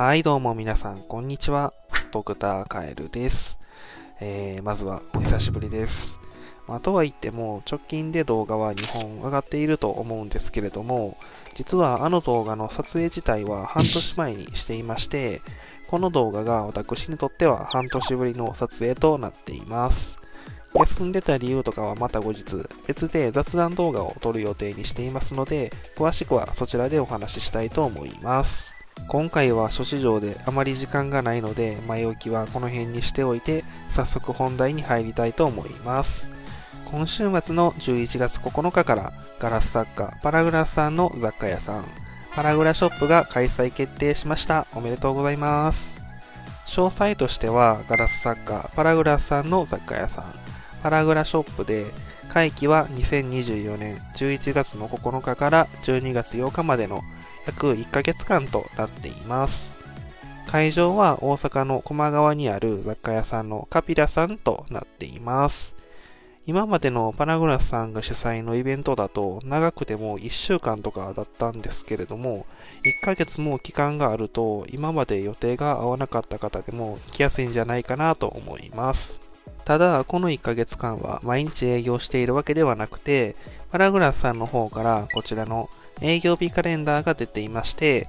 はい、どうも皆さん、こんにちは。ドクターカエルです。えー、まずはお久しぶりです。まあ、とは言っても、直近で動画は2本上がっていると思うんですけれども、実はあの動画の撮影自体は半年前にしていまして、この動画が私にとっては半年ぶりの撮影となっています。休んでた理由とかはまた後日、別で雑談動画を撮る予定にしていますので、詳しくはそちらでお話ししたいと思います。今回は諸事情であまり時間がないので、前置きはこの辺にしておいて、早速本題に入りたいと思います。今週末の11月9日から、ガラス作家パラグラスさんの雑貨屋さん、パラグラショップが開催決定しました。おめでとうございます。詳細としては、ガラス作家パラグラスさんの雑貨屋さん、パラグラショップで、会期は2024年11月の9日から12月8日までの約1ヶ月間となっています。会場は大阪の駒川にある雑貨屋さんのカピラさんとなっています。今までのパラグラスさんが主催のイベントだと長くても1週間とかだったんですけれども1ヶ月も期間があると今まで予定が合わなかった方でも行きやすいんじゃないかなと思います。ただ、この1ヶ月間は毎日営業しているわけではなくて、パラグラスさんの方からこちらの営業日カレンダーが出ていまして、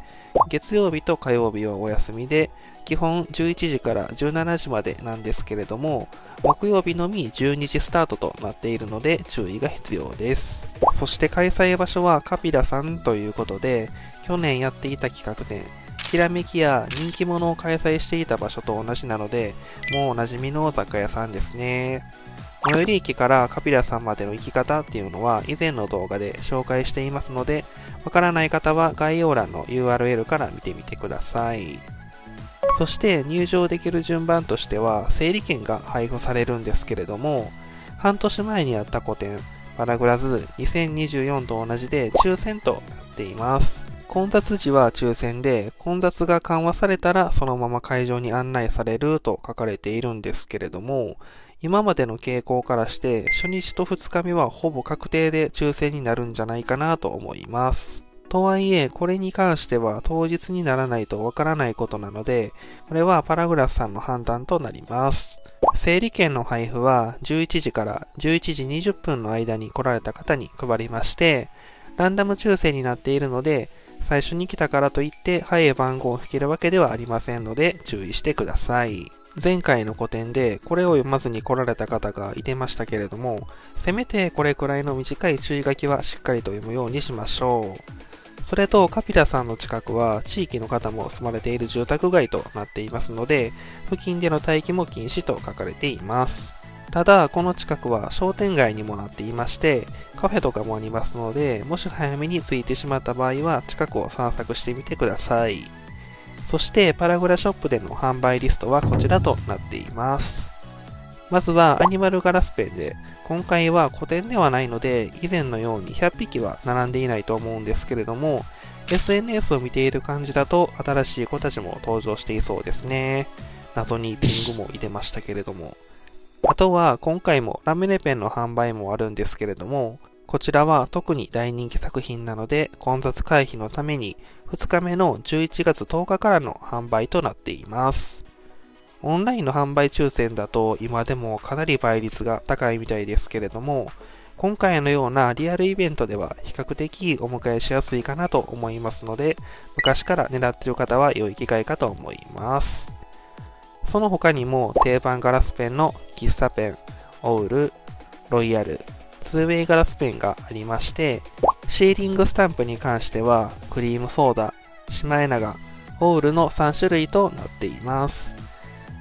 月曜日と火曜日はお休みで、基本11時から17時までなんですけれども、木曜日のみ12時スタートとなっているので注意が必要です。そして開催場所はカピラさんということで、去年やっていた企画展、ひらめきや人気者を開催していた場所と同じなので、もうおなじみの雑貨屋さんですね。最寄り駅からカピラさんまでの行き方っていうのは以前の動画で紹介していますので、わからない方は概要欄の URL から見てみてください。そして入場できる順番としては整理券が配布されるんですけれども、半年前にあった個展、パラグラズ2024と同じで抽選となっています。混雑時は抽選で、混雑が緩和されたらそのまま会場に案内されると書かれているんですけれども、今までの傾向からして初日と2日目はほぼ確定で抽選になるんじゃないかなと思います。とはいえ、これに関しては当日にならないとわからないことなので、これはパラグラスさんの判断となります。整理券の配布は11時から11時20分の間に来られた方に配りまして、ランダム抽選になっているので、最初に来たからといって早い番号を引けるわけではありませんので注意してください。前回の個展でこれを読まずに来られた方がいてましたけれども、せめてこれくらいの短い注意書きはしっかりと読むようにしましょう。それとカピラさんの近くは地域の方も住まれている住宅街となっていますので、付近での待機も禁止と書かれています。ただ、この近くは商店街にもなっていまして、カフェとかもありますので、もし早めに着いてしまった場合は、近くを散策してみてください。そして、パラグラショップでの販売リストはこちらとなっています。まずは、アニマルガラスペンで、今回は古典ではないので、以前のように100匹は並んでいないと思うんですけれども、SNS を見ている感じだと、新しい子たちも登場していそうですね。謎にピングも入れましたけれども。あとは今回もラムネペンの販売もあるんですけれども、こちらは特に大人気作品なので混雑回避のために2日目の11月10日からの販売となっています。オンラインの販売抽選だと今でもかなり倍率が高いみたいですけれども、今回のようなリアルイベントでは比較的お迎えしやすいかなと思いますので、昔から狙っている方は良い機会かと思います。その他にも定番ガラスペンの喫茶ペン、オウル、ロイヤル、ツーウェイガラスペンがありまして、シーリングスタンプに関してはクリームソーダ、シマエナガ、オウルの3種類となっています。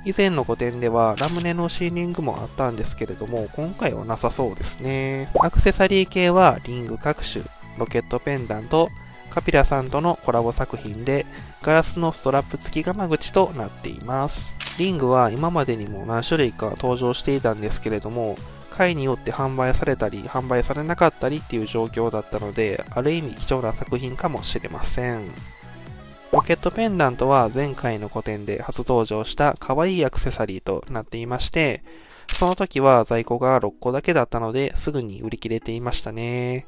以前の個展ではラムネのシーリングもあったんですけれども、今回はなさそうですね。アクセサリー系はリング各種、ロケットペンダント、カピラさんとのコラボ作品で、ガラスのストラップ付きガマ口となっています。リングは今までにも何種類か登場していたんですけれども、回によって販売されたり、販売されなかったりっていう状況だったので、ある意味貴重な作品かもしれません。ロケットペンダントは前回の個展で初登場した可愛いアクセサリーとなっていまして、その時は在庫が6個だけだったのですぐに売り切れていましたね。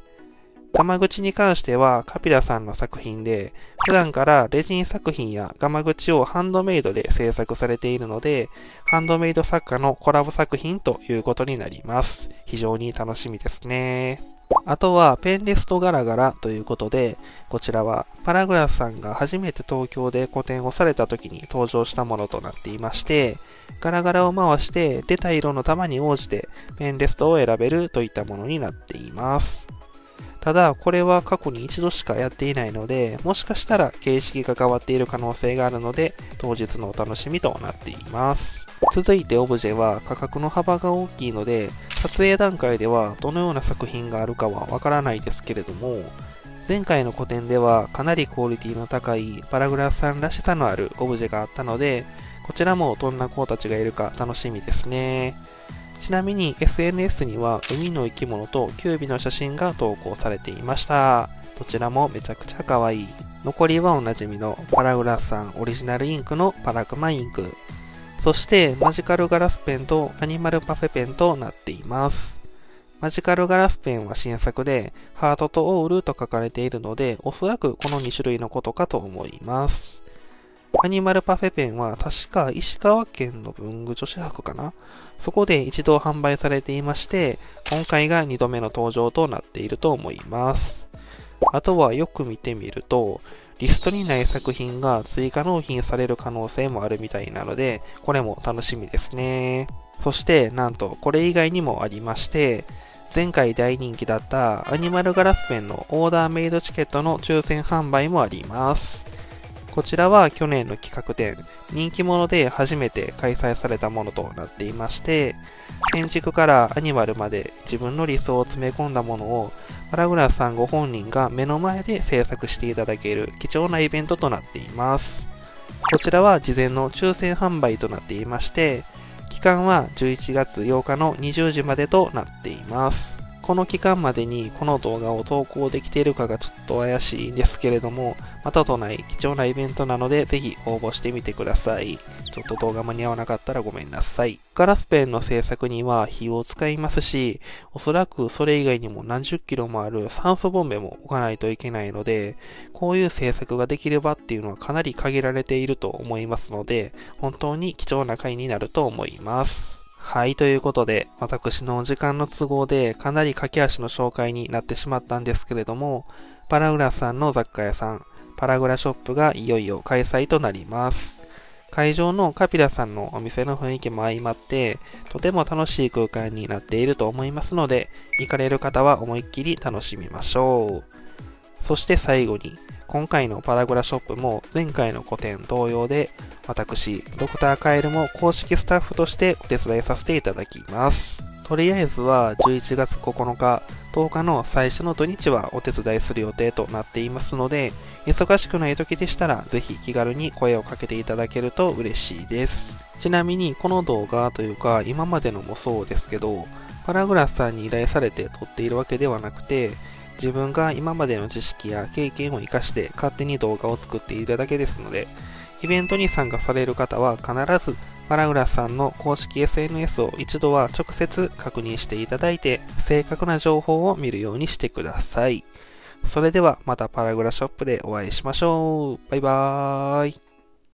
ガマ口に関してはカピラさんの作品で、普段からレジン作品やガマ口をハンドメイドで制作されているので、ハンドメイド作家のコラボ作品ということになります。非常に楽しみですね。あとは、ペンリストガラガラということで、こちらはパラグラスさんが初めて東京で個展をされた時に登場したものとなっていまして、ガラガラを回して出た色の玉に応じてペンレストを選べるといったものになっています。ただ、これは過去に一度しかやっていないので、もしかしたら形式が変わっている可能性があるので、当日のお楽しみとなっています。続いてオブジェは価格の幅が大きいので、撮影段階ではどのような作品があるかはわからないですけれども、前回の個展ではかなりクオリティの高いパラグラスさんらしさのあるオブジェがあったので、こちらもどんな子たちがいるか楽しみですね。ちなみに SNS には海の生き物とキュービの写真が投稿されていました。どちらもめちゃくちゃ可愛い。残りはおなじみのパラグラスさんオリジナルインクのパラグマインク。そしてマジカルガラスペンとアニマルパフェペンとなっています。マジカルガラスペンは新作で、ハートとオールと書かれているので、おそらくこの2種類のことかと思います。アニマルパフェペンは確か石川県の文具女子博かな？そこで一度販売されていまして、今回が2度目の登場となっていると思います。あとはよく見てみると、リストにない作品が追加納品される可能性もあるみたいなので、これも楽しみですね。そして、なんとこれ以外にもありまして、前回大人気だったアニマルガラスペンのオーダーメイドチケットの抽選販売もあります。こちらは去年の企画展、人気者で初めて開催されたものとなっていまして、建築からアニマルまで自分の理想を詰め込んだものをパラグラスさんご本人が目の前で制作していただける貴重なイベントとなっています。こちらは事前の抽選販売となっていまして、期間は11月8日の20時までとなっています。この期間までにこの動画を投稿できているかがちょっと怪しいんですけれども、またとない貴重なイベントなので、ぜひ応募してみてください。ちょっと動画間に合わなかったらごめんなさい。ガラスペンの製作には火を使いますし、おそらくそれ以外にも何十キロもある酸素ボンベも置かないといけないので、こういう製作ができる場っていうのはかなり限られていると思いますので、本当に貴重な回になると思います。はい、ということで、私のお時間の都合でかなり駆け足の紹介になってしまったんですけれども、パラグラさんの雑貨屋さん、パラグラショップがいよいよ開催となります。会場のカピラさんのお店の雰囲気も相まって、とても楽しい空間になっていると思いますので、行かれる方は思いっきり楽しみましょう。そして最後に、今回のパラグラショップも前回の個展同様で、私、ドクターカエルも公式スタッフとしてお手伝いさせていただきます。とりあえずは11月9日、10日の最初の土日はお手伝いする予定となっていますので、忙しくない時でしたらぜひ気軽に声をかけていただけると嬉しいです。ちなみにこの動画というか今までのもそうですけど、パラグラスさんに依頼されて撮っているわけではなくて、自分が今までの知識や経験を活かして勝手に動画を作っているだけですので、イベントに参加される方は必ずパラウラさんの公式 SNS を一度は直接確認していただいて正確な情報を見るようにしてください。それではまたパラグラショップでお会いしましょう。バイバーイ。